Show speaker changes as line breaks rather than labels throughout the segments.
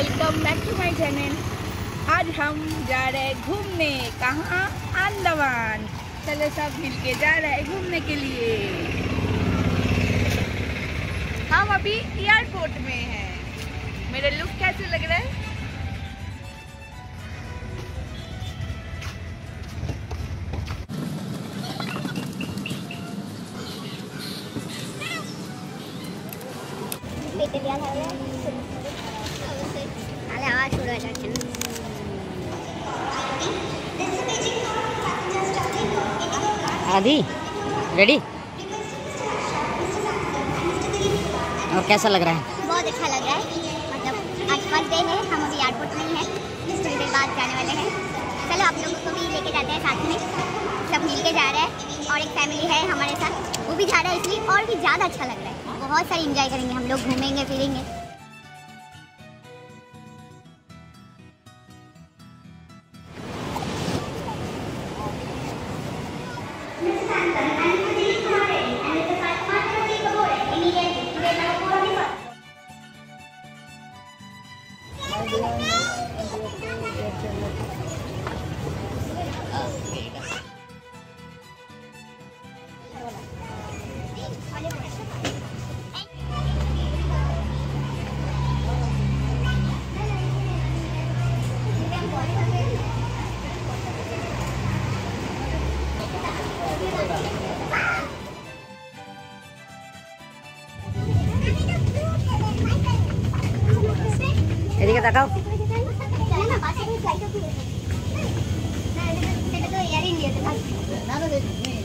Welcome back to my channel आज हम जा रहे हैं घूमने। कहाँ? आंदवान चलो सब मिलके जा रहे हैं घूमने के लिए। हम अभी एयरपोर्ट में हैं। मेरा लुक कैसे लग रहा
आदि रेडी और कैसा लग रहा है?
बहुत अच्छा लग रहा है। मतलब आज फ़र्स्ट डे है, हम अभी एयरपोर्ट में ही हैं थोड़ी देर बाद जाने वाले हैं। चलो, आप लोगों को भी लेके जाते हैं साथ में। सब मिल के जा रहे हैं, और एक फैमिली है हमारे साथ। वो भी जा रहा है इसलिए और भी ज़्यादा अच्छा लग रहा है। बहुत सारी इंजॉय करेंगे, हम लोग घूमेंगे, फिरेंगे।
এদিকে তাকাও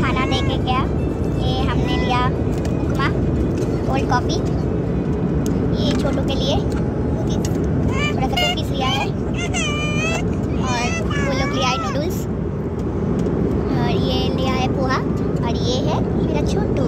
không bỏ lỡ những video hấp dẫn गया। ये हमने लिया उपमा कोल्ड कॉफ़ी ये छोटों के लिए। थोड़ा सा कुकीज लिया है। और वो लोग लिया है नूडल्स और ये लिया है पोहा। और ये है मेरा छोटू।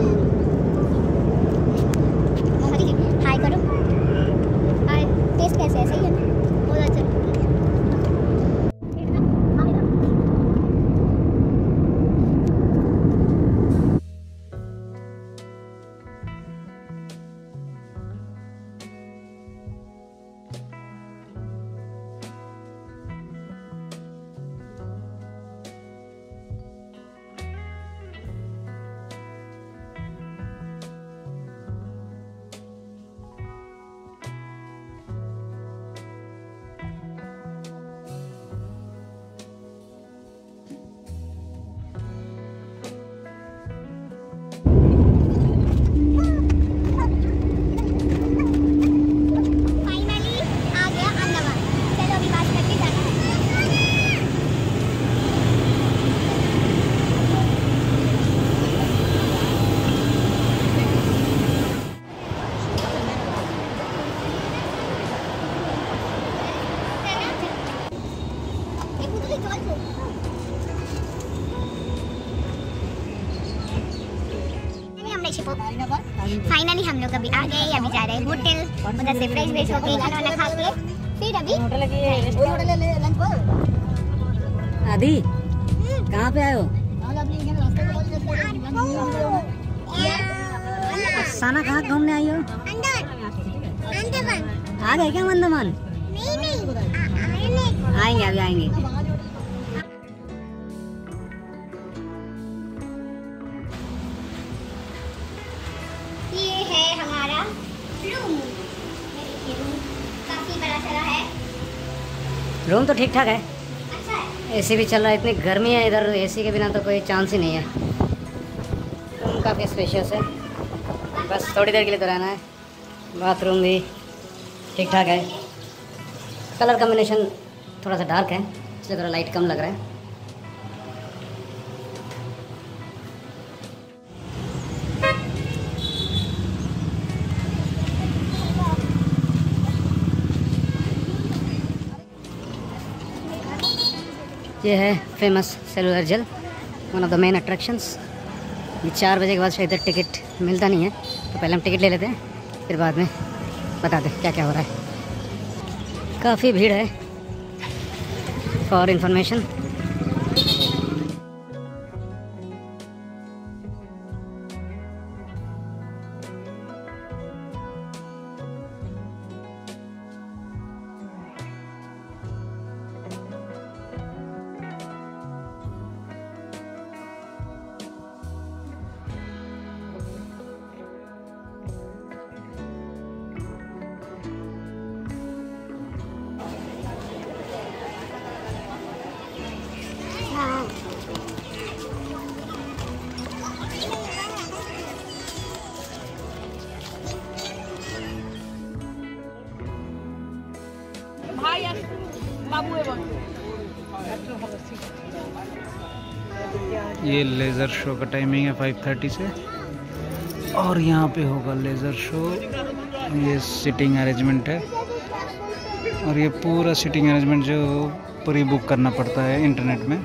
लोग अभी आ गए अभी जा रहे हैं होटल। उधर से फ्रेश फ्रेश होके खाना वाना खा के। फिर अभी
आदि कहाँ पे आए हो? अफसाना कहाँ घूमने आई हो? आ गए क्या मंदमान आएँगे अभी आएँगे।
रूम है
तो ठीक ठाक है।
अच्छा है।
एसी भी चल रहा है इतनी गर्मी है इधर एसी के बिना तो कोई चांस ही नहीं है। रूम काफ़ी स्पेशियस है। बस थोड़ी देर के लिए तो रहना है। बाथरूम भी ठीक ठाक है। कलर कॉम्बिनेशन थोड़ा सा डार्क है इसलिए थोड़ा लाइट कम लग रहा है। ये है famous cellular jail one of the main attractions ये चार बजे के बाद शायद टिकट मिलता नहीं है तो पहले हम टिकट ले लेते हैं, फिर बाद में बता दें क्या क्या हो रहा है। काफ़ी भीड़ है। फॉर इंफॉर्मेशन
ये लेज़र शो का टाइमिंग है 5:30 से। और यहाँ पे होगा लेज़र शो। ये सिटिंग अरेंजमेंट है। और ये पूरा सिटिंग अरेंजमेंट जो पूरी बुक करना पड़ता है इंटरनेट में।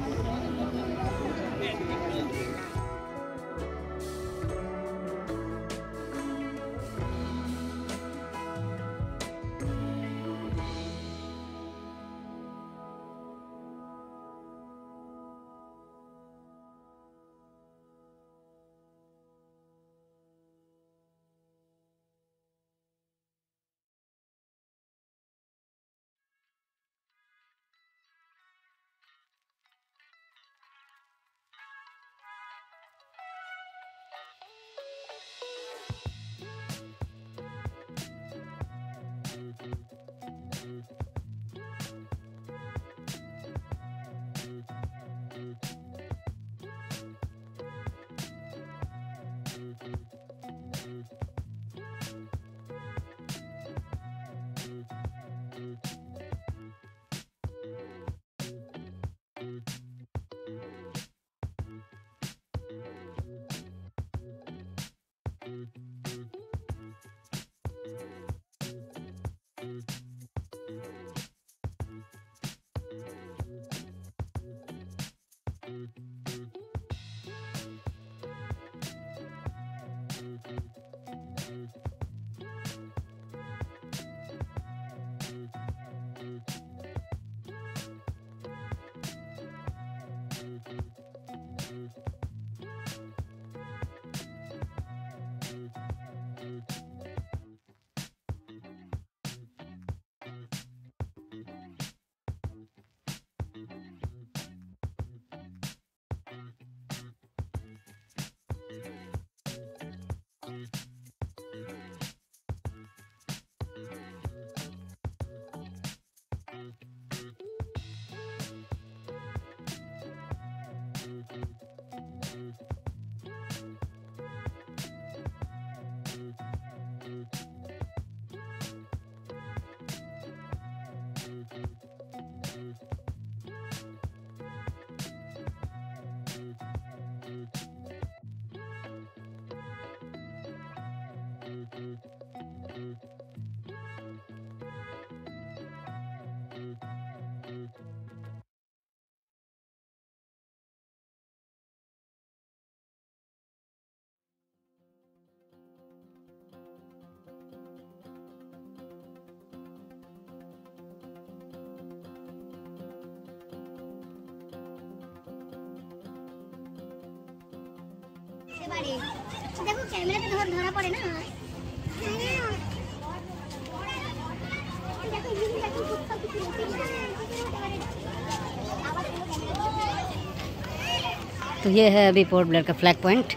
तो ये है अभी पोर्ट ब्लेयर का फ्लैग पॉइंट।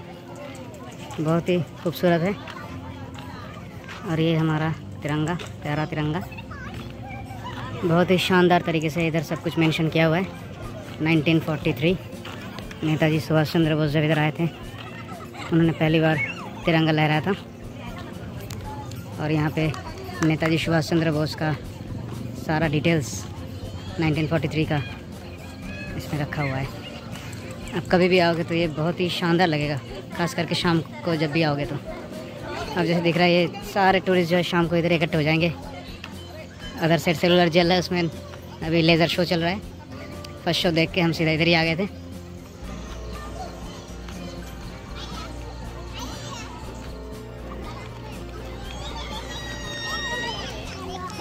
बहुत ही खूबसूरत है। और ये हमारा तिरंगा, प्यारा तिरंगा। बहुत ही शानदार तरीके से इधर सब कुछ मेंशन किया हुआ है। 1943 नेताजी सुभाष चंद्र बोस जब इधर आए थे। उन्होंने पहली बार तिरंगा लहराया था। और यहाँ पे नेताजी सुभाष चंद्र बोस का सारा डिटेल्स 1943 का इसमें रखा हुआ है। आप कभी भी आओगे तो ये बहुत ही शानदार लगेगा, खास करके शाम को जब भी आओगे तो। अब जैसे दिख रहा है, ये सारे टूरिस्ट जो है शाम को इधर इकट्ठे हो जाएँगे। अदर साइड सेलुलर जेल है, उसमें अभी लेज़र शो चल रहा है। फ़र्स्ट शो देख के हम सीधा इधर ही आ गए थे।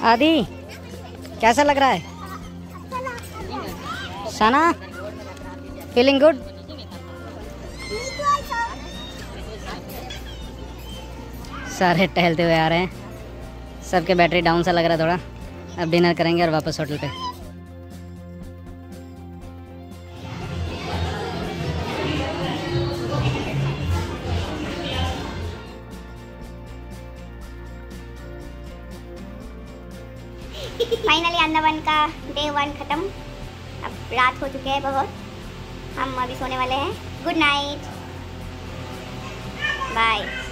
आदि, कैसा लग रहा है? सना फीलिंग गुड सारे टहलते हुए आ रहे हैं। सबके बैटरी डाउन सा लग रहा है थोड़ा। अब डिनर करेंगे और वापस होटल पे।
फाइनली अंडमान का डे वन ख़त्म। अब रात हो चुके हैं बहुत। हम अभी सोने वाले हैं। Good night bye